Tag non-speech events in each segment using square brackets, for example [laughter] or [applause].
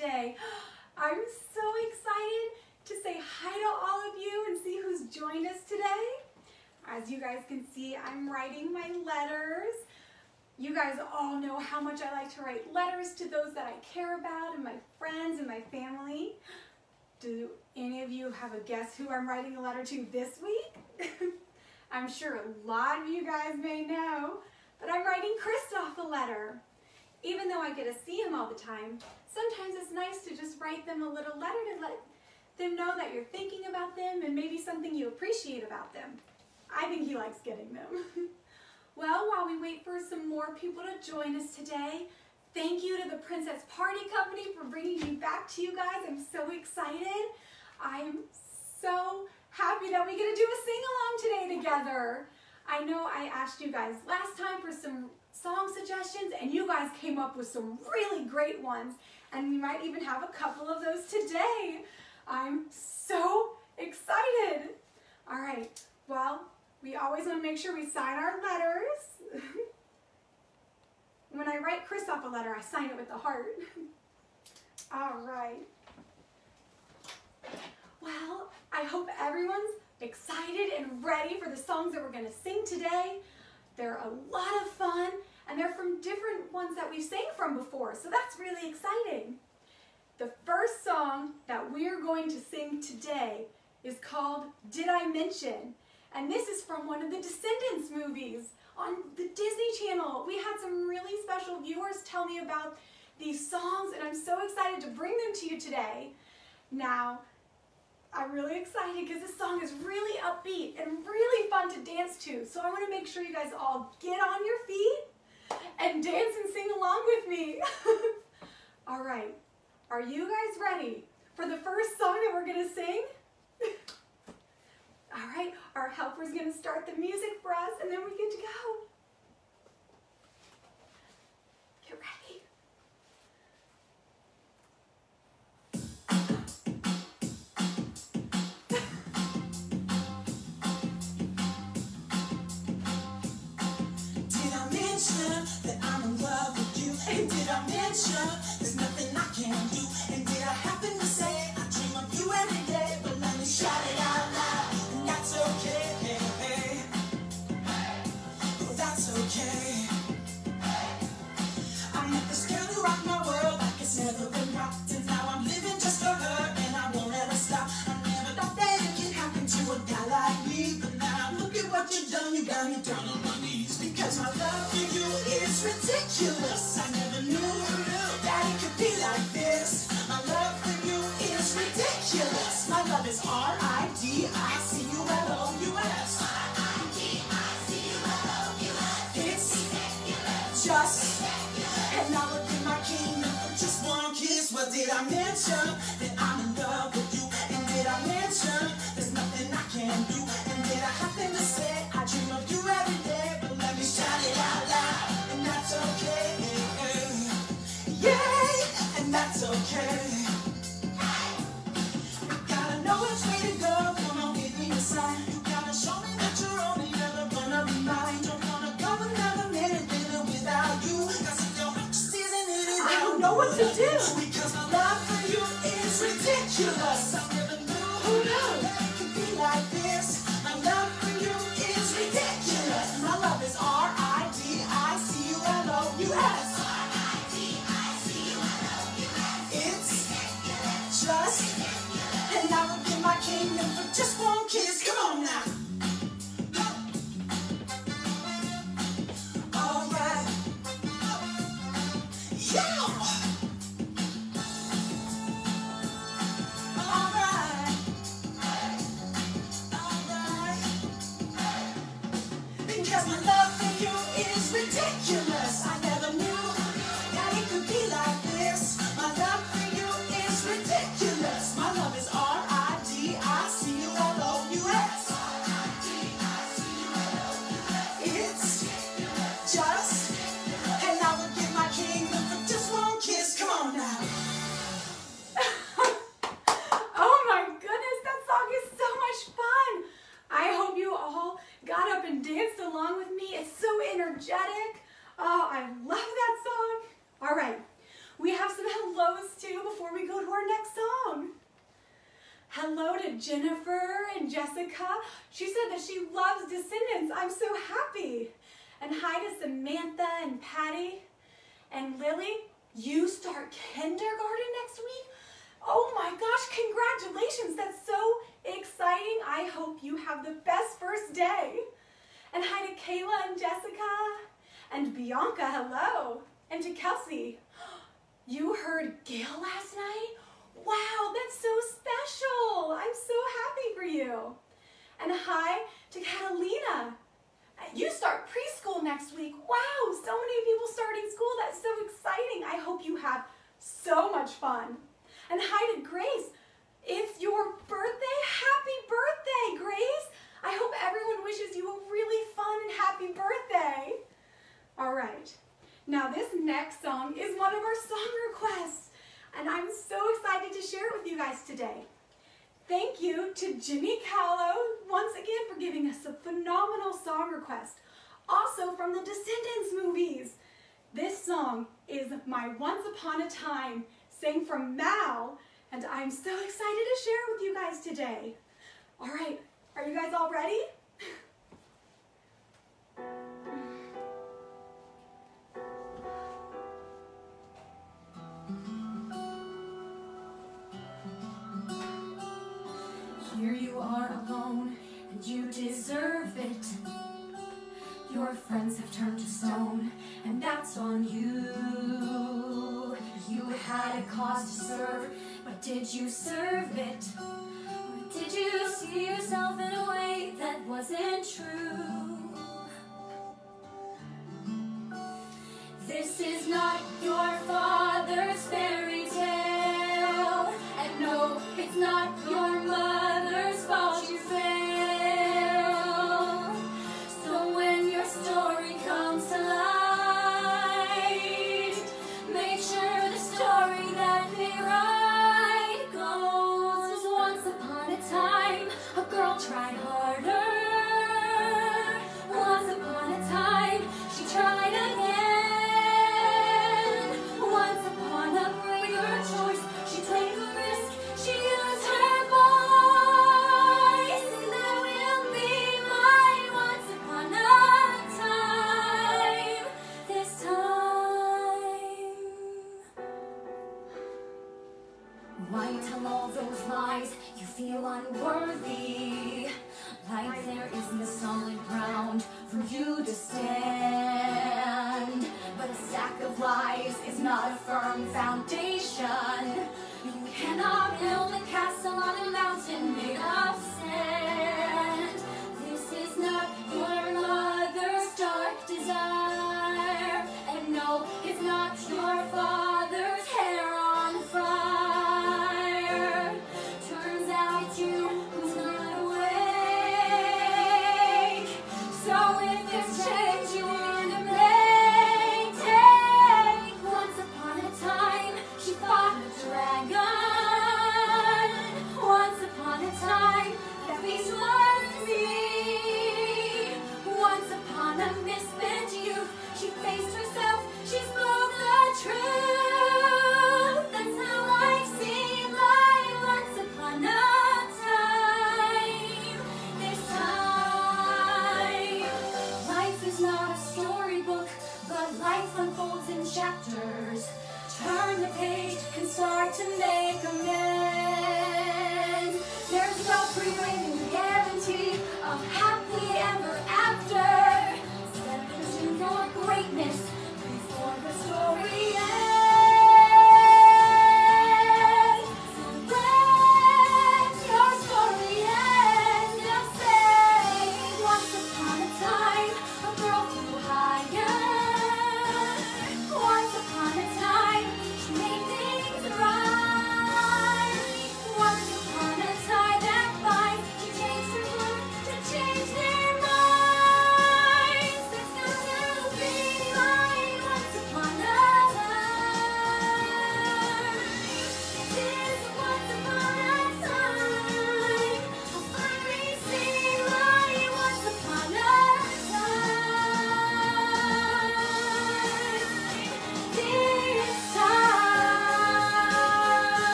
today. [gasps] I'm so excited to say hi to all of you and see who's joined us today. As you guys can see, I'm writing my letters. You guys all know how much I like to write letters to those that I care about and my friends and my family. Do any of you have a guess who I'm writing a letter to this week? [laughs] I'm sure a lot of you guys may know, but I'm writing Kristoff a letter. Even though I get to see him all the time, sometimes it's nice to just write them a little letter to let them know that you're thinking about them and maybe something you appreciate about them. I think he likes getting them. [laughs] well, while we wait for some more people to join us today, thank you to the Princess Party Company for bringing me back to you guys. I'm so excited. I'm so happy that we get to do a sing-along today together. I know I asked you guys last time for some song suggestions and you guys came up with some really great ones and we might even have a couple of those today. I'm so excited. All right, well, we always want to make sure we sign our letters. [laughs] when I write Kristoff a letter, I sign it with a heart. [laughs] All right. Well, I hope everyone's excited and ready for the songs that we're going to sing today. They're a lot of fun and they're from different ones that we've sang from before, so that's really exciting. The first song that we're going to sing today is called Did I Mention? And this is from one of the Descendants movies on the Disney Channel. We had some really special viewers tell me about these songs and I'm so excited to bring them to you today. Now, I'm really excited because this song is really upbeat and really fun to dance to. So I want to make sure you guys all get on your feet and dance and sing along with me. [laughs] all right, are you guys ready for the first song that we're to sing? [laughs] all right, our helper's to start the music for us and then we get to go. Don't to Descendants. I'm so happy. And hi to Samantha and Patty. And Lily, you start kindergarten next week? Oh my gosh, congratulations. That's so exciting. I hope you have the best first day. And hi to Kayla and Jessica. And Bianca, hello. And to Kelsey. [gasps] You heard Gail last night? Wow, that's so special. I'm so happy for you. And hi to Catalina. You start preschool next week. Wow, so many people starting school. That's so exciting. I hope you have so much fun. And hi to Grace. It's your birthday. Happy birthday, Grace. I hope everyone wishes you a really fun and happy birthday. All right. Now this next song is one of our song requests and I'm so excited to share it with you guys today. Thank you to Jimmy Callow once again for giving us a phenomenal song request. Also from the Descendants movies. This song is My Once Upon a Time, sang from Mal, and I'm so excited to share it with you guys today. All right, are you guys all ready? You deserve it. Your friends have turned to stone, and that's on you. You had a cause to serve, but did you serve it? Or did you see yourself in a way that wasn't true? This is not to light, feel unworthy. Like there isn't solid ground for you to stand. But a stack of lies is not a firm foundation. You cannot build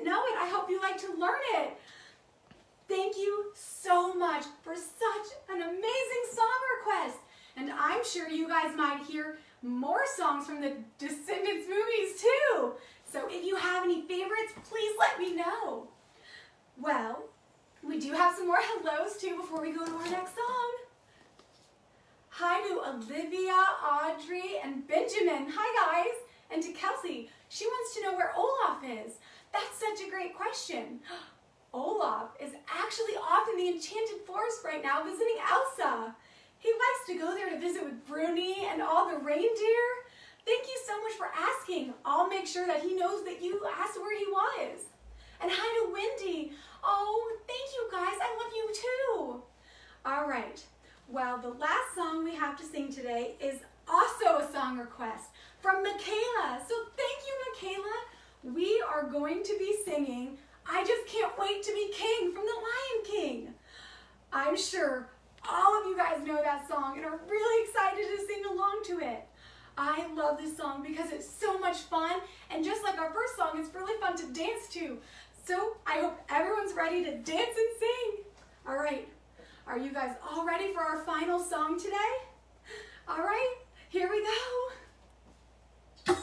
didn't know it. I hope you like to learn it. Thank you so much for such an amazing song request. And I'm sure you guys might hear more songs from the Descendants movies too. So if you have any favorites, please let me know. Well, we do have some more hellos too before we go to our next song. Hi to Olivia, Audrey, and Benjamin. Hi guys. And to Kelsey, she wants to know where Olaf is. That's such a great question. [gasps] Olaf is actually off in the Enchanted Forest right now visiting Elsa. He likes to go there to visit with Bruni and all the reindeer. Thank you so much for asking. I'll make sure that he knows that you asked where he was. And hi to Wendy. Oh, thank you guys. I love you too. All right. Well, the last song we have to sing today is also a song request from Michaela. So thank you, Michaela. We are going to be singing I Just Can't Wait to Be King from The Lion King. I'm sure all of you guys know that song and are really excited to sing along to it. I love this song because it's so much fun and just like our first song, it's really fun to dance to. So I hope everyone's ready to dance and sing. All right, are you guys all ready for our final song today? All right, here we go.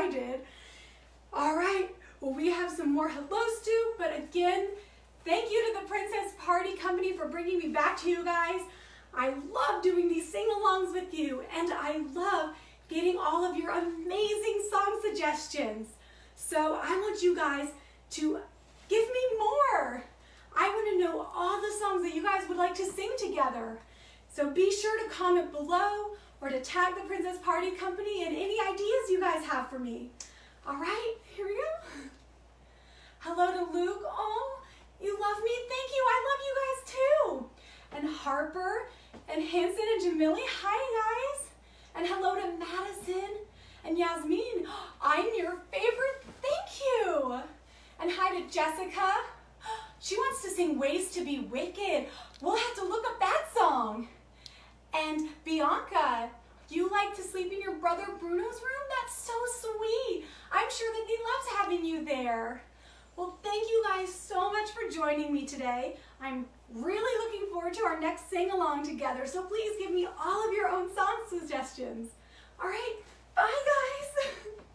I did. All right, well, we have some more hellos to, but again, thank you to the Princess Party Company for bringing me back to you guys. I love doing these sing-alongs with you, and I love getting all of your amazing song suggestions. So I want you guys to give me more. I want to know all the songs that you guys would like to sing together. So be sure to comment below or to tag the Princess Party Company and any ideas you guys have for me. All right, here we go. Hello to Luke. Oh, you love me? Thank you. I love you guys too. And Harper and Hanson and Jamili. Hi, guys. And hello to Madison and Yasmin. [gasps] I'm your favorite. Thank you. And hi to Jessica. [gasps] She wants to sing Ways to be Wicked. We'll have to look up that song. And Bianca, you like to sleep in your brother Bruno's room? That's so sweet. I'm sure that he loves having you there. Well, thank you guys so much for joining me today. I'm really looking forward to our next sing-along together, so please give me all of your own song suggestions. All right, bye guys. [laughs]